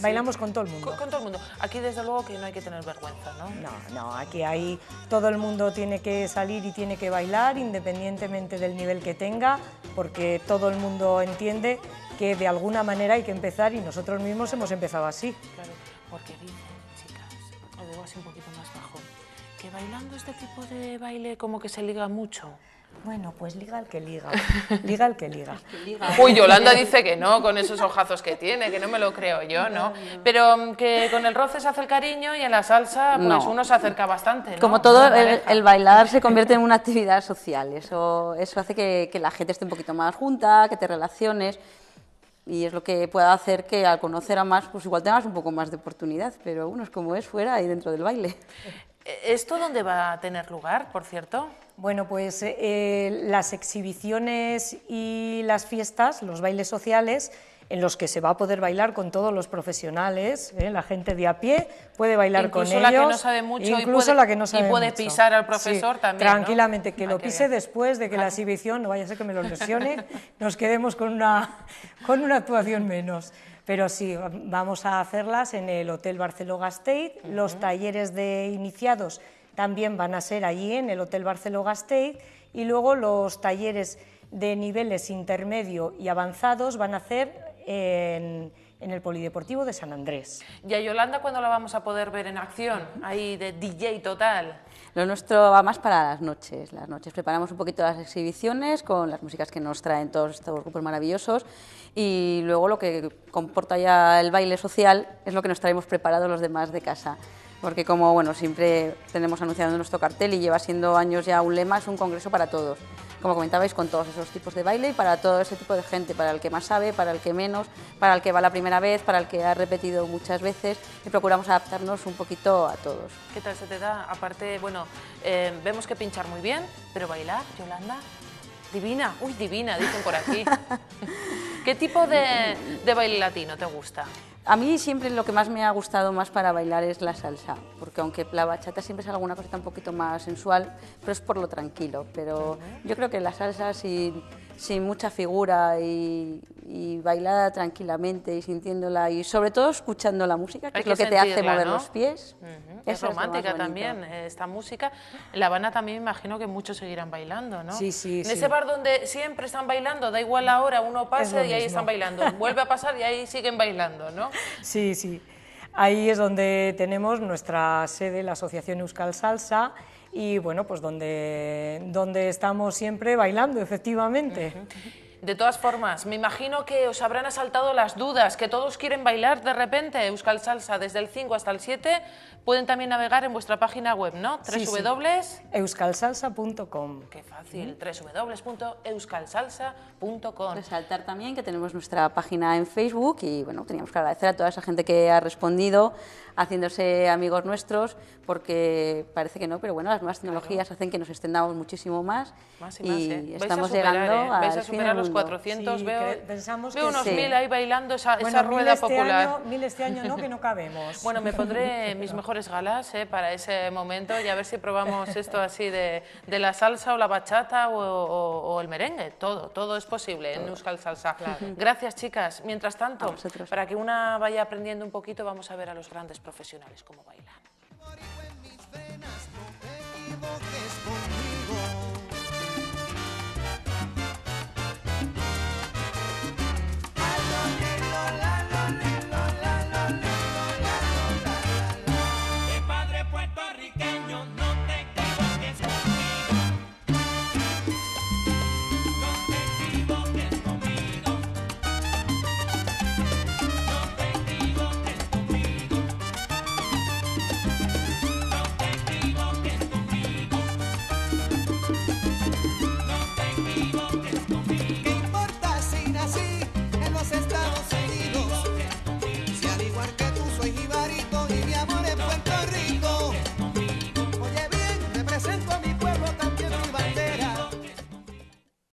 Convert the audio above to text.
Bailamos con todo el mundo. Con, con todo el mundo. Aquí desde luego que no hay que tener vergüenza, ¿no? No, no, aquí hay, todo el mundo tiene que salir y tiene que bailar independientemente del nivel que tenga, porque todo el mundo entiende que de alguna manera hay que empezar y nosotros mismos hemos empezado así. Claro, porque dicen, chicas, lo digo así un poquito más bajo, que bailando este tipo de baile como que se liga mucho. Bueno, pues liga el que liga, liga el que liga. Uy, Yolanda dice que no, con esos ojazos que tiene, que no me lo creo yo, ¿no? Pero mm, que con el roce se hace el cariño y en la salsa, pues No. uno se acerca bastante, ¿no? Como todo, el, bailar se convierte en una actividad social. Eso, eso hace que, que la gente esté un poquito más junta, que te relaciones. Y es lo que puede hacer que al conocer a más, pues igual tengas un poco más de oportunidad. Pero uno es como es fuera y dentro del baile. ¿Esto dónde va a tener lugar, por cierto? Bueno, pues eh, las exhibiciones y las fiestas, los bailes sociales, en los que se va a poder bailar con todos los profesionales, ¿eh? la gente de a pie puede bailar Incluso con la que ellos. no sabe mucho y incluso puede- la que no y sabe puede mucho. pisar al profesor también, ¿no? Tranquilamente, que Ah, lo qué pise después de que la exhibición, no vaya a ser que me lo lesione, nos quedemos con una, con una actuación menos. Pero sí, vamos a hacerlas en el Hotel Barceló Gasteiz. Los talleres de iniciados también van a ser allí en el Hotel Barceló Gasteiz. Y luego los talleres de niveles intermedio y avanzados van a hacer en, en el Polideportivo de San Andrés. ¿Y a Yolanda cuándo la vamos a poder ver en acción? Ahí de DJ total. Lo nuestro va más para las noches. Las noches preparamos un poquito las exhibiciones con las músicas que nos traen todos estos grupos maravillosos y luego lo que comporta ya el baile social es lo que nos traemos preparado los demás de casa. Porque como bueno, siempre tenemos anunciado en nuestro cartel y lleva siendo años ya un lema, es un congreso para todos. Como comentabais, con todos esos tipos de baile y para todo ese tipo de gente, para el que más sabe, para el que menos, para el que va la primera vez, para el que ha repetido muchas veces y procuramos adaptarnos un poquito a todos. ¿Qué tal se te da? Aparte, bueno, eh, vemos que pinchar muy bien, pero bailar, Yolanda, divina. Uy, divina, dicen por aquí. ¿Qué tipo de, de baile latino te gusta? A mí siempre lo que más me ha gustado más para bailar es la salsa, porque aunque la bachata siempre es alguna cosita un poquito más sensual, pero es por lo tranquilo. Pero yo creo que la salsa sin, sin mucha figura y, y bailada tranquilamente y sintiéndola y sobre todo escuchando la música, que Hay es lo que que te hace mover ¿no? los pies. Ujú. eso Es romántica bonito. también eh, esta música. En La Habana también imagino que muchos seguirán bailando, ¿no? Sí, sí, En sí. ese bar donde siempre están bailando, da igual la hora, uno pasa y ahí están bailando. Vuelve a pasar y ahí siguen bailando, ¿no? Sí, sí. Ahí es donde tenemos nuestra sede, la Asociación Euskal Salsa, y bueno, pues donde, donde estamos siempre bailando, efectivamente. De todas formas, me imagino que os habrán asaltado las dudas, que todos quieren bailar de repente Euskal Salsa desde el 5 hasta el 7. Pueden también navegar en vuestra página web, ¿no? Sí, sí. www. Euskalsalsa.com. Qué fácil, www.euskalsalsa.com. Resaltar también que tenemos nuestra página en Facebook y bueno, teníamos que agradecer a toda esa gente que ha respondido, haciéndose amigos nuestros, porque parece que no, pero bueno, las nuevas tecnologías hacen que nos extendamos muchísimo más, Más y más, ¿eh? Vais a estamos superar, llegando ¿eh? A los. 400, sí, veo, pensamos veo que unos sí. mil ahí bailando esa, bueno, esa rueda mil este popular. Año, mil este año no, que no cabemos. bueno, me pondré mis mejores galas eh, para ese momento y a ver si probamos esto así de, de la salsa o la bachata o, o, o, el merengue. Todo, todo es posible todo. en Euskal Salsa. Claro. Gracias, chicas. Mientras tanto, para que una vaya aprendiendo un poquito, vamos a ver a los grandes profesionales cómo bailan.